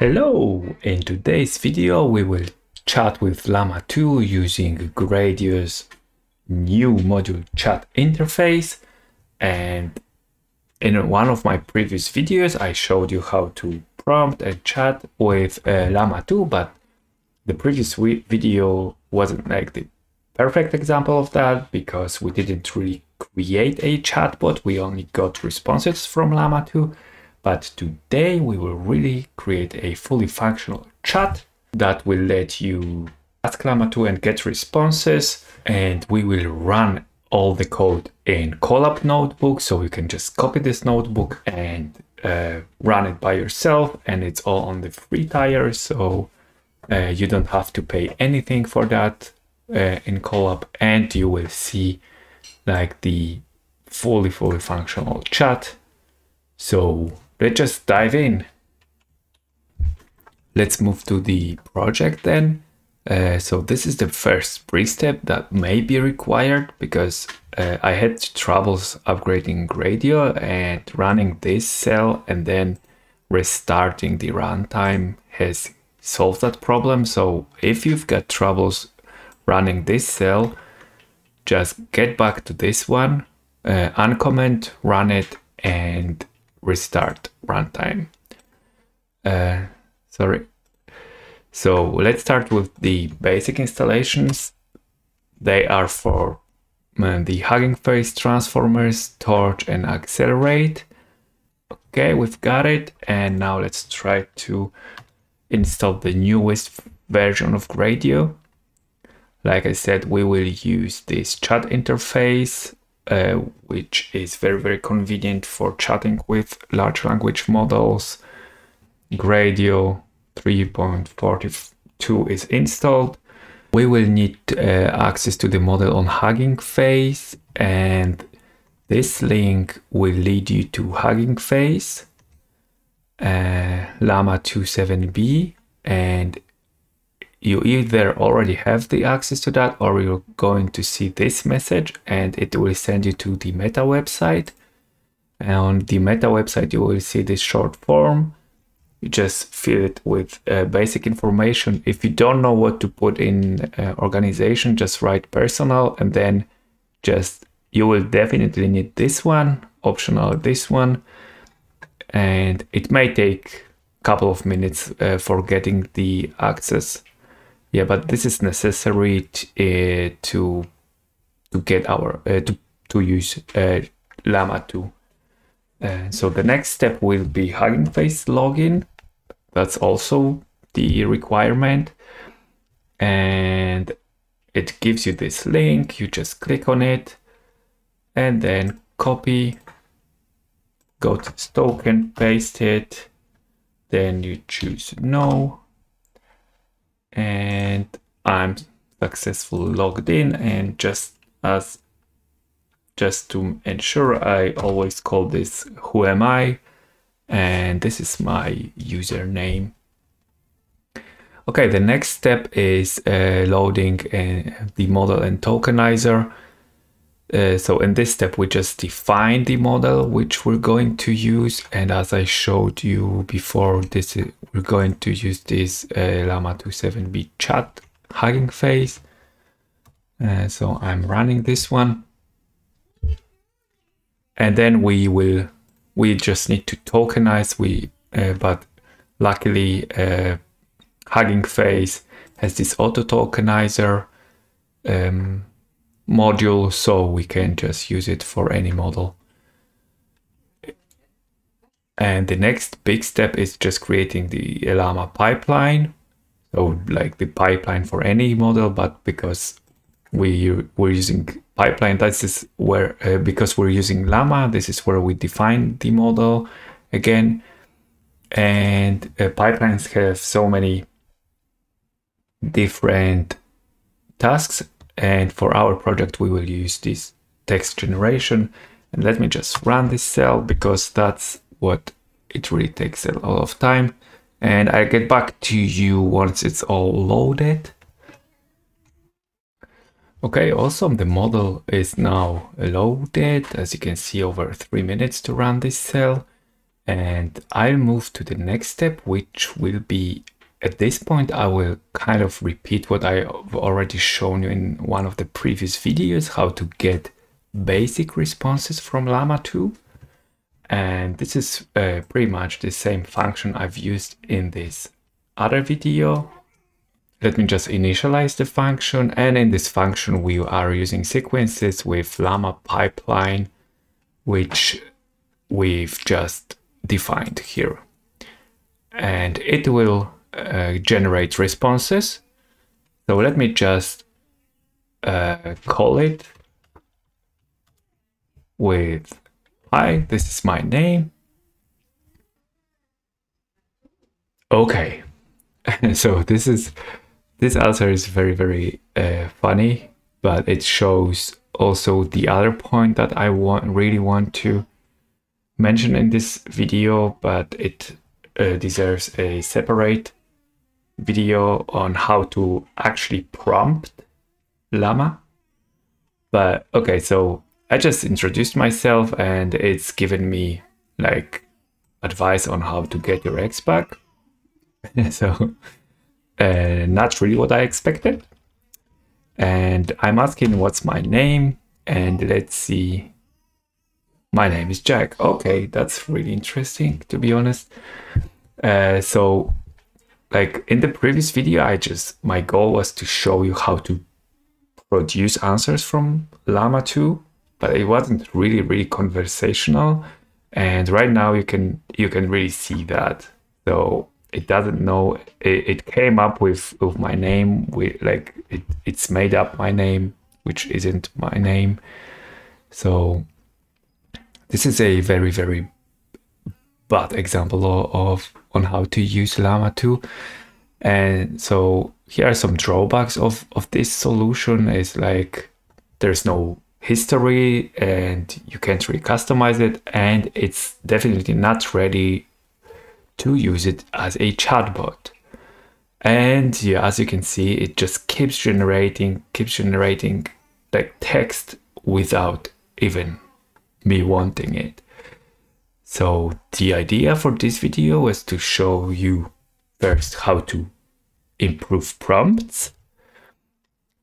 Hello! In today's video we will chat with Llama 2 using Gradio's new module chat interface. And in one of my previous videos I showed you how to prompt and chat with uh, Llama 2 but the previous video wasn't like the perfect example of that because we didn't really create a chatbot. We only got responses from Llama 2 but today we will really create a fully functional chat that will let you ask Llama 2 and get responses. And we will run all the code in Colab notebook. So you can just copy this notebook and uh, run it by yourself. And it's all on the free tier. So uh, you don't have to pay anything for that uh, in Colab. And you will see like the fully, fully functional chat. So let's just dive in. Let's move to the project then. Uh, so this is the first pre-step that may be required because uh, I had troubles upgrading Gradio and running this cell and then restarting the runtime has solved that problem. So if you've got troubles running this cell, just get back to this one, uh, uncomment, run it, and restart runtime. Uh, sorry. So let's start with the basic installations. They are for uh, the Hugging Face transformers, torch and accelerate. Okay, we've got it. And now let's try to install the newest version of Gradio. Like I said, we will use this chat interface uh, which is very, very convenient for chatting with large language models. Gradio 3.42 is installed. We will need uh, access to the model on Hugging Face and this link will lead you to Hugging Face, uh, Llama 27B and you either already have the access to that or you're going to see this message and it will send you to the meta website. And on the meta website you will see this short form. You just fill it with uh, basic information. If you don't know what to put in uh, organization just write personal and then just you will definitely need this one optional this one. And it may take a couple of minutes uh, for getting the access yeah, but this is necessary to, uh, to to get our uh, to to use uh, Llama 2. Uh, so the next step will be Hugging Face login. That's also the requirement, and it gives you this link. You just click on it, and then copy. Go to this token, paste it. Then you choose no and I'm successfully logged in and just as just to ensure I always call this who am I and this is my username. Okay, the next step is uh, loading uh, the model and tokenizer. Uh, so in this step, we just define the model which we're going to use. And as I showed you before, this is, we're going to use this uh, Llama 27B chat Hugging Face. Uh, so I'm running this one. And then we will, we just need to tokenize, we, uh, but luckily uh, Hugging Face has this auto tokenizer. Um, module so we can just use it for any model. And the next big step is just creating the Llama pipeline. So like the pipeline for any model, but because we we're using pipeline, this is where, uh, because we're using Llama, this is where we define the model again. And uh, pipelines have so many different tasks and for our project, we will use this text generation. And let me just run this cell because that's what it really takes a lot of time. And I'll get back to you once it's all loaded. Okay, awesome. The model is now loaded. As you can see, over three minutes to run this cell. And I'll move to the next step, which will be at this point, I will kind of repeat what I've already shown you in one of the previous videos, how to get basic responses from Llama 2. And this is uh, pretty much the same function I've used in this other video. Let me just initialize the function. And in this function, we are using sequences with Llama pipeline, which we've just defined here. And it will uh, generate responses. So let me just uh, call it with hi, this is my name. Okay, so this is this answer is very very uh, funny, but it shows also the other point that I want really want to mention in this video, but it uh, deserves a separate video on how to actually prompt Llama. But okay, so I just introduced myself and it's given me like advice on how to get your X back. so uh, not really what I expected. And I'm asking what's my name and let's see. My name is Jack. Okay, that's really interesting to be honest. Uh, so like in the previous video, I just, my goal was to show you how to produce answers from Llama 2, but it wasn't really, really conversational. And right now you can, you can really see that. So it doesn't know, it, it came up with, with my name, with like it, it's made up my name, which isn't my name. So this is a very, very bad example of on how to use Llama 2. And so here are some drawbacks of, of this solution is like there's no history and you can't really customize it and it's definitely not ready to use it as a chatbot. And yeah, as you can see, it just keeps generating, keeps generating like text without even me wanting it. So the idea for this video was to show you first how to improve prompts.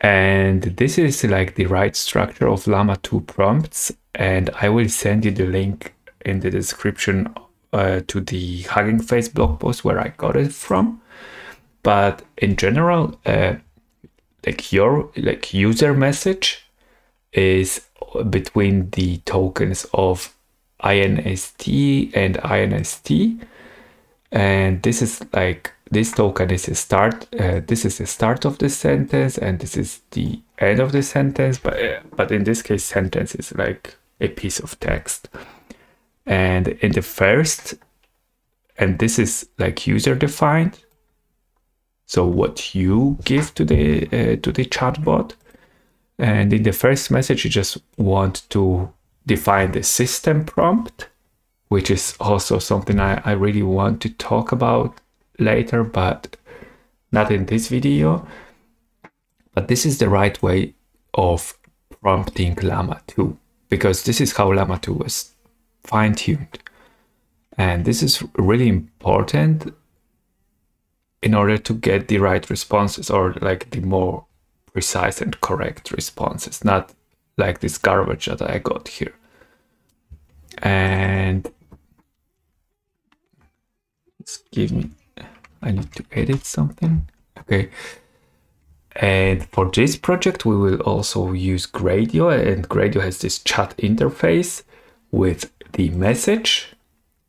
And this is like the right structure of Llama 2 prompts. And I will send you the link in the description uh, to the Hugging Face blog post where I got it from. But in general, uh, like your like user message is between the tokens of INST and INST. And this is like, this token is a start, uh, this is the start of the sentence and this is the end of the sentence. But, uh, but in this case, sentence is like a piece of text. And in the first, and this is like user defined. So what you give to the uh, to the chatbot, and in the first message, you just want to define the system prompt, which is also something I, I really want to talk about later, but not in this video. But this is the right way of prompting Llama 2, because this is how Llama 2 was fine-tuned. And this is really important in order to get the right responses or like the more precise and correct responses, not like this garbage that I got here. And excuse me, I need to edit something. Okay. And for this project, we will also use Gradio and Gradio has this chat interface with the message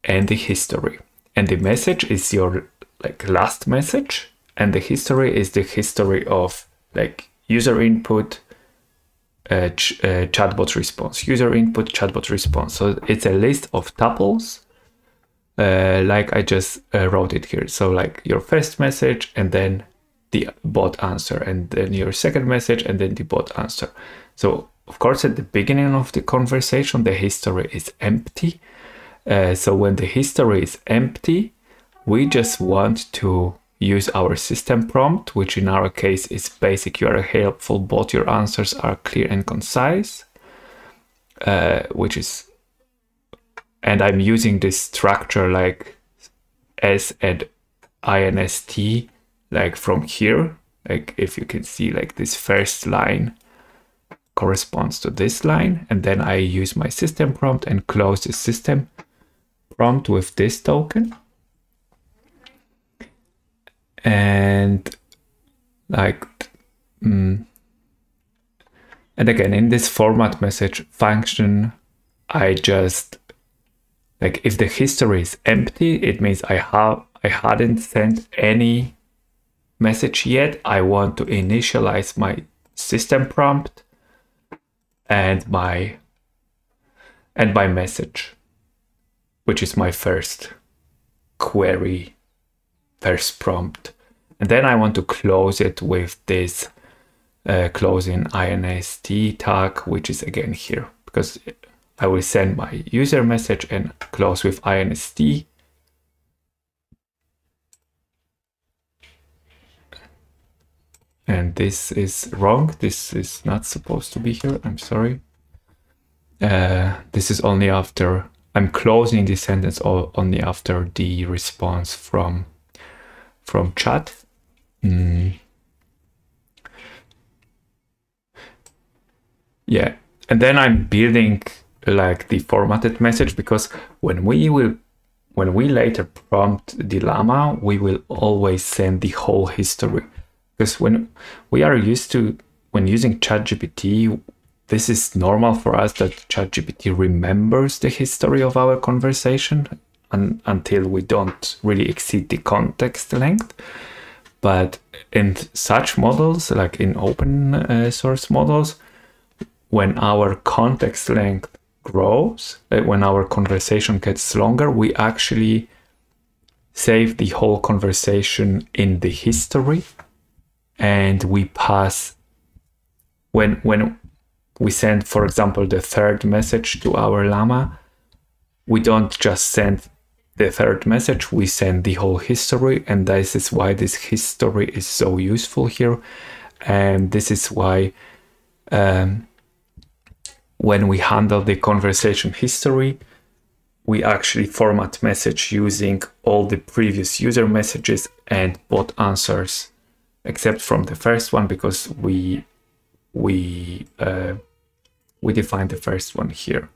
and the history. And the message is your like last message and the history is the history of like user input, uh, ch uh, chatbot response, user input, chatbot response. So it's a list of tuples, uh, like I just uh, wrote it here. So like your first message and then the bot answer, and then your second message and then the bot answer. So of course, at the beginning of the conversation, the history is empty. Uh, so when the history is empty, we just want to use our system prompt, which in our case is basic, you are helpful, both your answers are clear and concise, uh, which is and I'm using this structure like S and INST like from here like if you can see like this first line corresponds to this line and then I use my system prompt and close the system prompt with this token and like mm, and again in this format message function I just like if the history is empty it means I have I hadn't sent any message yet. I want to initialize my system prompt and my and my message which is my first query first prompt and then I want to close it with this uh, closing inst tag which is again here because I will send my user message and close with inst and this is wrong. This is not supposed to be here. I'm sorry. Uh, this is only after i'm closing the sentence only after the response from from chat mm. yeah and then i'm building like the formatted message because when we will when we later prompt the llama we will always send the whole history because when we are used to when using ChatGPT, this is normal for us that ChatGPT remembers the history of our conversation un until we don't really exceed the context length. But in such models, like in open uh, source models, when our context length grows, uh, when our conversation gets longer, we actually save the whole conversation in the history. And we pass when when we send for example the third message to our llama we don't just send the third message we send the whole history and this is why this history is so useful here and this is why um, when we handle the conversation history we actually format message using all the previous user messages and bot answers except from the first one because we we uh, we defined the first one here.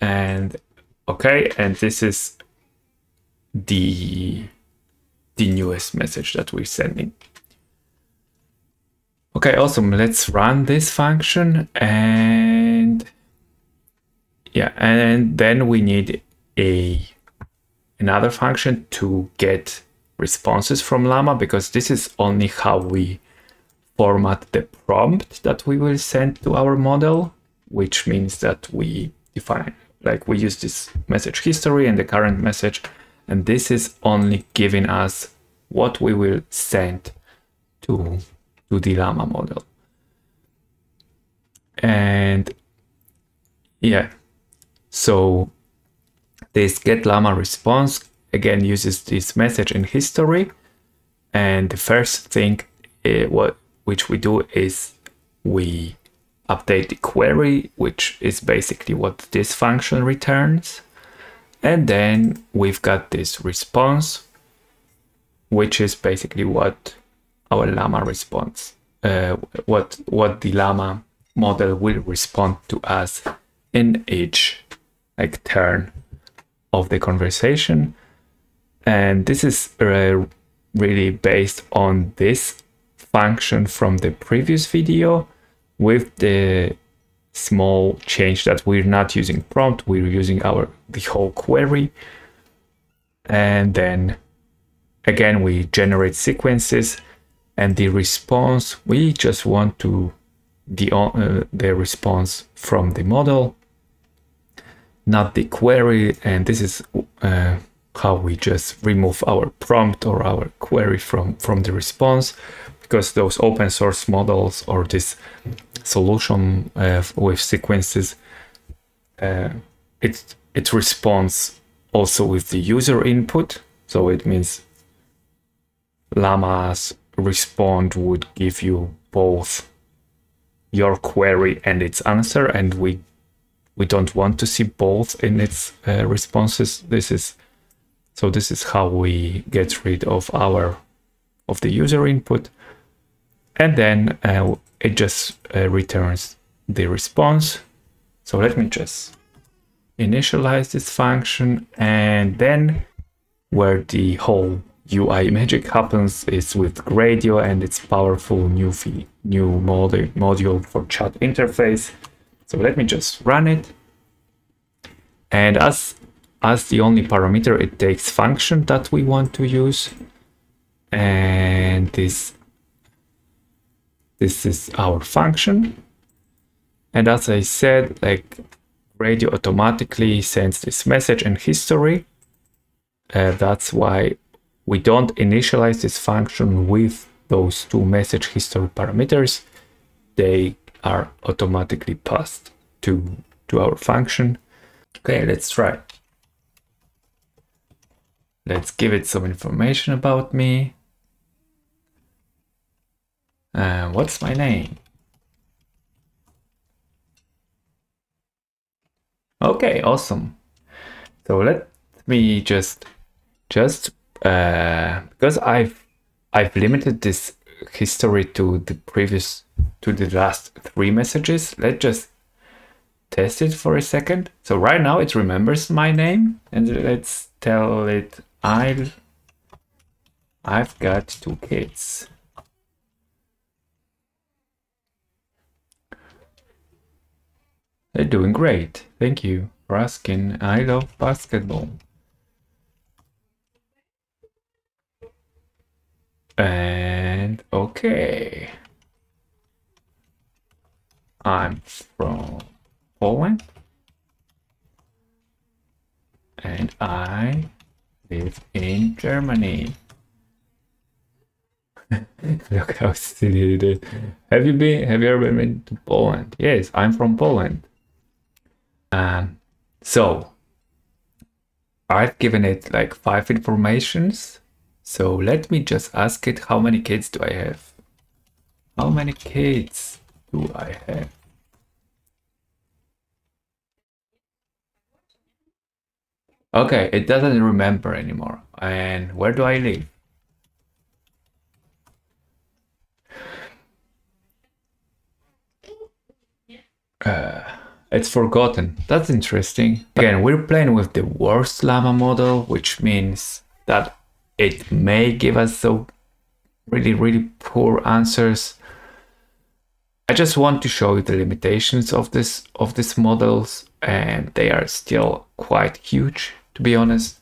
And okay, and this is the the newest message that we're sending. Okay, awesome. Let's run this function and yeah, and then we need a another function to get responses from Llama because this is only how we format the prompt that we will send to our model, which means that we define, like we use this message history and the current message, and this is only giving us what we will send to, to the Llama model. And yeah, so this get Llama response again uses this message in history. And the first thing uh, what which we do is we update the query, which is basically what this function returns. And then we've got this response, which is basically what our llama responds, uh, what what the llama model will respond to us in each like turn of the conversation. And this is uh, really based on this function from the previous video with the small change that we're not using prompt, we're using our the whole query. And then again, we generate sequences and the response, we just want to the, uh, the response from the model, not the query. And this is uh, how we just remove our prompt or our query from, from the response because those open source models or this solution uh, with sequences, uh, it, it responds also with the user input. So it means Llama's respond would give you both your query and its answer and we we don't want to see both in its uh, responses. This is so this is how we get rid of our of the user input, and then uh, it just uh, returns the response. So let me just initialize this function, and then where the whole UI magic happens is with Gradio and its powerful new fee, new mod module for chat interface. So let me just run it. And as, as the only parameter, it takes function that we want to use. And this, this is our function. And as I said, like Gradio automatically sends this message and history. Uh, that's why we don't initialize this function with those two message history parameters. They are automatically passed to, to our function. Okay, let's try. Let's give it some information about me. Uh, what's my name? Okay, awesome. So let me just just uh, because I've I've limited this history to the previous to the last three messages. Let's just test it for a second. So right now it remembers my name and let's tell it I I've got two kids. They're doing great. Thank you for asking. I love basketball. And okay. I'm from Poland. And I live in Germany. Look how silly it is. Have you been have you ever been to Poland? Yes, I'm from Poland. Um so I've given it like five informations so let me just ask it, how many kids do I have? How many kids do I have? Okay, it doesn't remember anymore. And where do I live? Uh, it's forgotten. That's interesting. Again, we're playing with the worst llama model, which means that it may give us so really, really poor answers. I just want to show you the limitations of this of these models and they are still quite huge to be honest.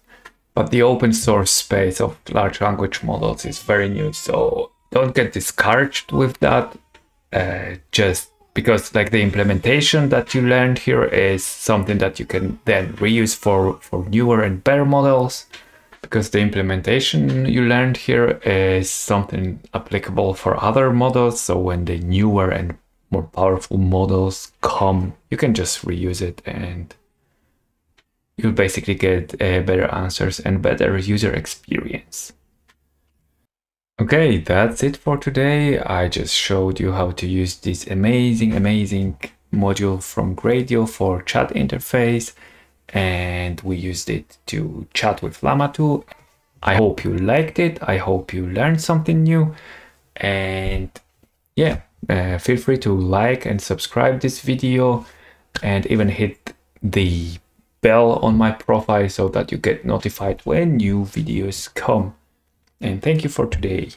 But the open source space of large language models is very new, so don't get discouraged with that. Uh, just because like the implementation that you learned here is something that you can then reuse for for newer and better models because the implementation you learned here is something applicable for other models. So when the newer and more powerful models come, you can just reuse it and you'll basically get uh, better answers and better user experience. Okay, that's it for today. I just showed you how to use this amazing, amazing module from Gradio for chat interface and we used it to chat with Llama 2. I hope you liked it. I hope you learned something new. And yeah, uh, feel free to like and subscribe this video and even hit the bell on my profile so that you get notified when new videos come. And thank you for today.